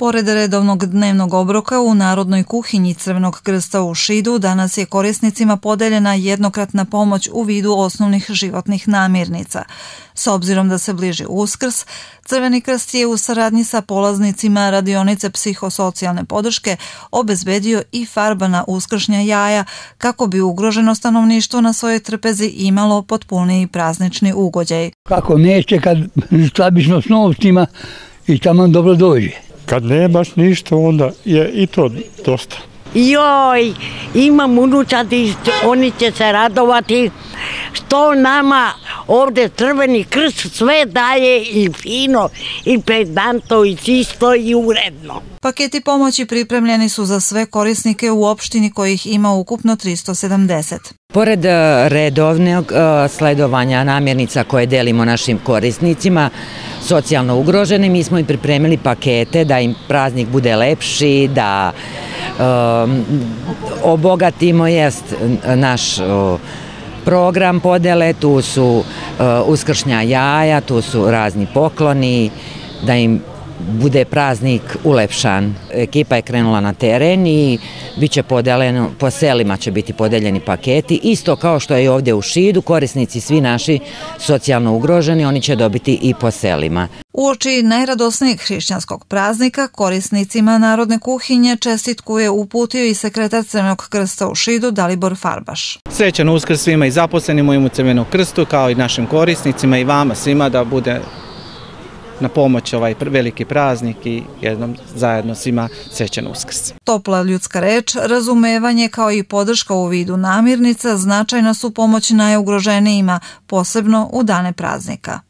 Pored redovnog dnevnog obroka u Narodnoj kuhinji Crvenog krsta u Šidu danas je korisnicima podeljena jednokratna pomoć u vidu osnovnih životnih namirnica. S obzirom da se bliži uskrs, Crveni krst je u saradnji sa polaznicima radionice psihosocijalne podrške obezbedio i farbana uskršnja jaja kako bi ugroženo stanovništvo na svojoj trpezi imalo potpuniji praznični ugođaj. Kako neće kad slabišno s novcima i tamo dobro dođe. Kad nemaš ništa, onda je i to dosta. Joj, imam unučadi, oni će se radovati što nama ovde Crveni krst sve daje i fino i pedantno i čisto i uredno. Paketi pomoći pripremljeni su za sve korisnike u opštini kojih ima ukupno 370. Pored e, redovnog e, sledovanja namirnica koje delimo našim korisnicima, socijalno ugroženi, mi smo i pripremili pakete da im praznik bude lepši, da um, obogatimo jest naš uh, program podele, tu su uh, uskršnja jaja, tu su razni pokloni, da im bude praznik ulepšan. Ekipa je krenula na teren i bit će podeljeno, po selima će biti podeljeni paketi, isto kao što je ovde u Šidu, korisnici svi naši socijalno ugroženi, oni će dobiti i po selima. Uoči najradosnijeg hrišćanskog praznika korisnicima Narodne kuhinje čestitku je uputio i sekretar Crvenog krsta u Šidu Dalibor Farbaš. Srećan uskrs svima i zaposlenim u Crvenog krstu kao i našim korisnicima i vama svima da bude na pomoć ovaj veliki praznik i jednom zajedno svima srećan uskrs. Topla ljudska reč, razumevanje kao i podrška u vidu namirnica značajna su pomoć najugroženijima, posebno u dane praznika.